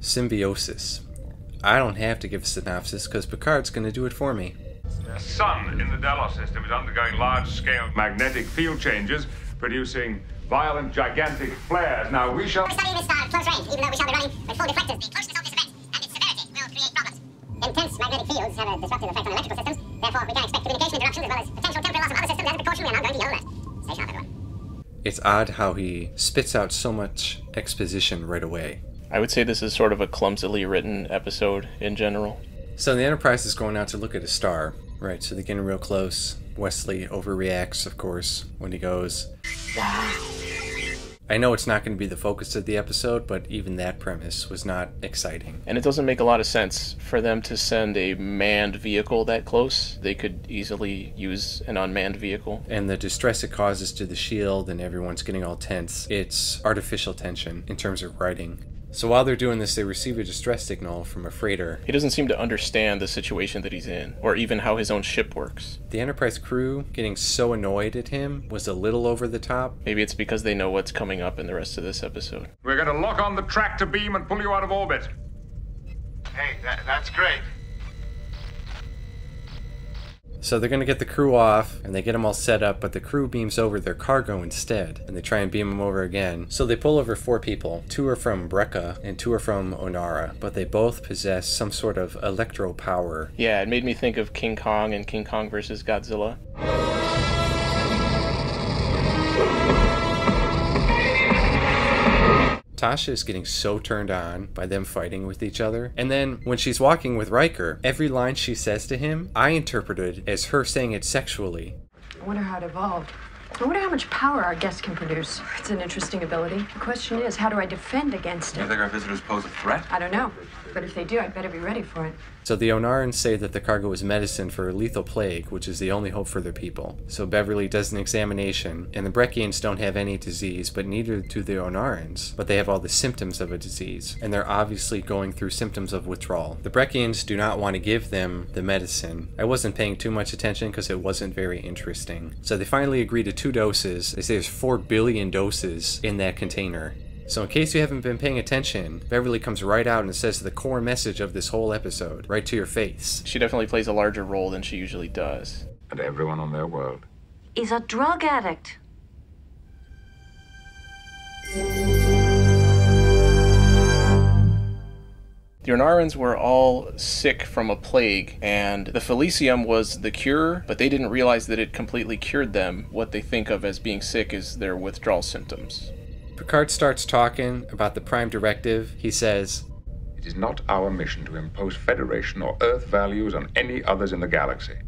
Symbiosis. I don't have to give a synopsis because Picard's going to do it for me. The sun in the Delos system is undergoing large-scale magnetic field changes, producing violent, gigantic flares. Now, we shall... We're studying this star uh, at close range, even though we shall be running with full deflectors. The closeness of this event and its severity will create problems. Intense magnetic fields have a disruptive effect on electrical systems. Therefore, we can expect communication interruptions as well as potential temporary loss of other systems. As a precaution, we are now going to yellow rest. Stay sharp, everyone. It's odd how he spits out so much exposition right away. I would say this is sort of a clumsily written episode in general. So the Enterprise is going out to look at a star, right? So they're getting real close. Wesley overreacts, of course, when he goes. I know it's not going to be the focus of the episode, but even that premise was not exciting. And it doesn't make a lot of sense for them to send a manned vehicle that close. They could easily use an unmanned vehicle. And the distress it causes to the shield, and everyone's getting all tense. It's artificial tension in terms of writing. So while they're doing this, they receive a distress signal from a freighter. He doesn't seem to understand the situation that he's in, or even how his own ship works. The Enterprise crew getting so annoyed at him was a little over the top. Maybe it's because they know what's coming up in the rest of this episode. We're going to lock on the tractor beam and pull you out of orbit. Hey, that, that's great. So they're to get the crew off and they get them all set up, but the crew beams over their cargo instead and they try and beam them over again. So they pull over four people. Two are from Brekka and two are from Ornara, but they both possess some sort of electro power. Yeah, it made me think of King Kong and King Kong versus Godzilla. Tasha is getting so turned on by them fighting with each other. And then when she's walking with Riker, every line she says to him, I interpreted as her saying it sexually. I wonder how it evolved. I wonder how much power our guest can produce. It's an interesting ability. The question is, how do I defend against it? Do You think our visitors pose a threat? I don't know. But if they do, I'd better be ready for it. So the Ornarans say that the cargo is medicine for a lethal plague, which is the only hope for their people. So Beverly does an examination, and the Brekkians don't have any disease, but neither do the Ornarans. But they have all the symptoms of a disease, and they're obviously going through symptoms of withdrawal. The Brekkians do not want to give them the medicine. I wasn't paying too much attention because it wasn't very interesting. So they finally agree to two doses. They say there's 4 billion doses in that container. So, in case you haven't been paying attention, Beverly comes right out and says the core message of this whole episode, right to your face. She definitely plays a larger role than she usually does. And everyone on their world. is a drug addict. The Ornarans were all sick from a plague, and the Felicium was the cure, but they didn't realize that it completely cured them. What they think of as being sick is their withdrawal symptoms. Picard starts talking about the Prime Directive. He says, It is not our mission to impose Federation or Earth values on any others in the galaxy.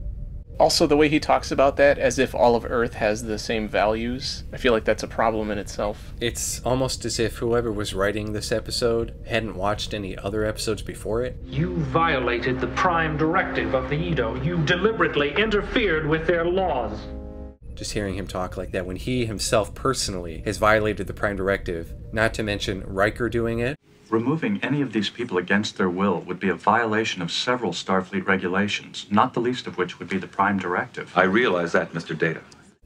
Also, the way he talks about that as if all of Earth has the same values, I feel like that's a problem in itself. It's almost as if whoever was writing this episode hadn't watched any other episodes before it. You violated the prime directive of the Edo. You deliberately interfered with their laws. Just hearing him talk like that when he himself personally has violated the Prime Directive, not to mention Riker doing it. Removing any of these people against their will would be a violation of several Starfleet regulations, not the least of which would be the Prime Directive. I realize that, Mr. Data.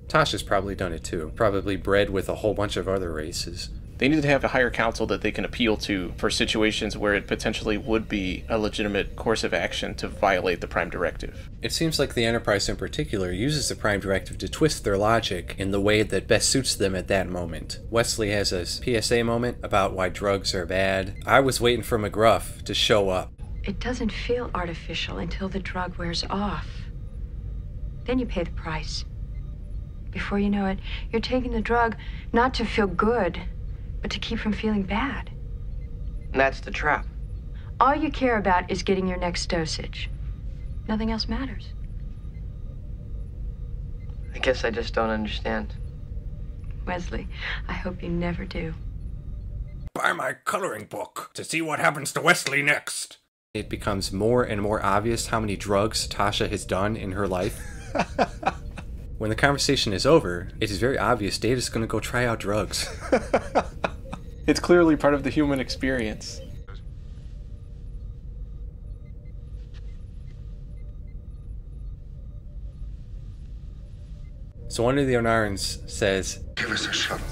Tasha's probably done it too. Probably bred with a whole bunch of other races. They need to have a higher council that they can appeal to for situations where it potentially would be a legitimate course of action to violate the Prime Directive. It seems like the Enterprise in particular uses the Prime Directive to twist their logic in the way that best suits them at that moment. Wesley has a PSA moment about why drugs are bad. I was waiting for McGruff to show up. It doesn't feel artificial until the drug wears off. Then you pay the price. Before you know it, you're taking the drug not to feel good, but to keep from feeling bad. And that's the trap. All you care about is getting your next dosage. Nothing else matters. I guess I just don't understand. Wesley, I hope you never do. Buy my coloring book to see what happens to Wesley next. It becomes more and more obvious how many drugs Tasha has done in her life. when the conversation is over, it is very obvious Data's gonna go try out drugs. It's clearly part of the human experience. so one of the Ornarans says, Give us a shuttle.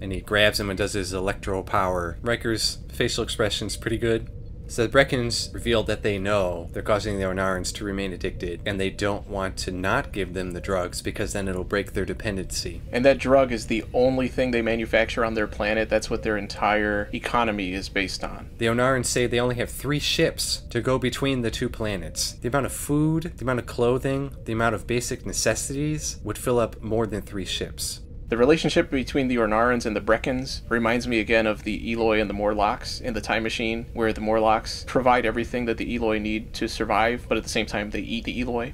and he grabs him and does his electro power. Riker's facial expression's pretty good. So the Breckons reveal that they know they're causing the Ornarans to remain addicted, and they don't want to not give them the drugs because then it'll break their dependency. And that drug is the only thing they manufacture on their planet. That's what their entire economy is based on. The Ornarans say they only have three ships to go between the two planets. The amount of food, the amount of clothing, the amount of basic necessities would fill up more than three ships. The relationship between the Ornarans and the Breckons reminds me again of the Eloi and the Morlocks in the Time Machine, where the Morlocks provide everything that the Eloi need to survive, but at the same time they eat the Eloi.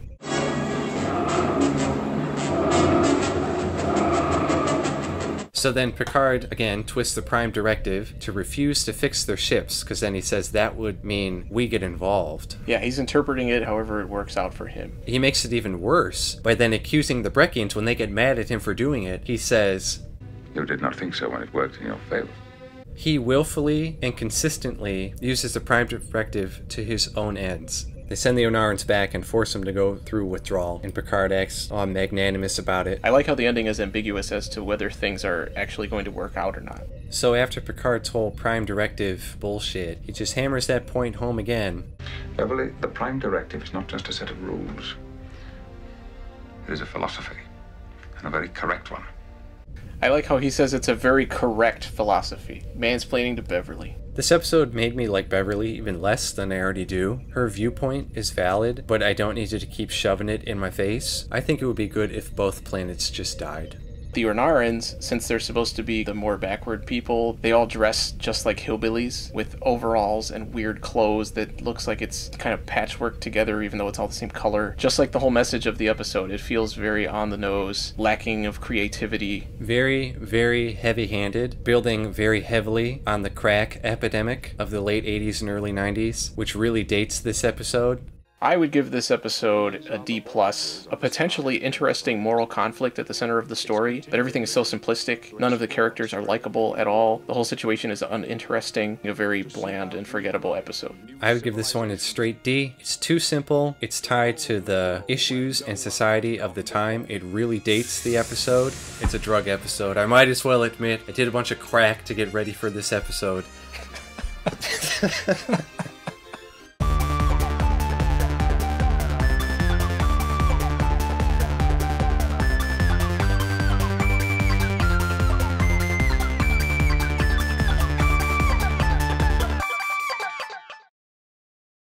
So then Picard again twists the Prime Directive to refuse to fix their ships because then he says that would mean we get involved. Yeah, he's interpreting it however it works out for him. He makes it even worse by then accusing the Brekkians when they get mad at him for doing it. He says, You did not think so when it worked in your favor. He willfully and consistently uses the Prime Directive to his own ends. They send the Ornarans back and force them to go through withdrawal, and Picard acts all magnanimous about it. I like how the ending is ambiguous as to whether things are actually going to work out or not. So after Picard's whole Prime Directive bullshit, he just hammers that point home again. Beverly, the Prime Directive is not just a set of rules. It is a philosophy, and a very correct one. I like how he says it's a very correct philosophy. Mansplaining to Beverly. This episode made me like Beverly even less than I already do. Her viewpoint is valid, but I don't need you to keep shoving it in my face. I think it would be good if both planets just died. The Ornarans, since they're supposed to be the more backward people, they all dress just like hillbillies with overalls and weird clothes that looks like it's kind of patchwork together, even though it's all the same color. Just like the whole message of the episode, it feels very on the nose, lacking of creativity. Very, very heavy handed, building very heavily on the crack epidemic of the late 80s and early 90s, which really dates this episode. I would give this episode a D plus. A potentially interesting moral conflict at the center of the story, but everything is so simplistic. None of the characters are likable at all. The whole situation is uninteresting. A very bland and forgettable episode. I would give this one a straight D. It's too simple. It's tied to the issues and society of the time. It really dates the episode. It's a drug episode. I might as well admit I did a bunch of crack to get ready for this episode.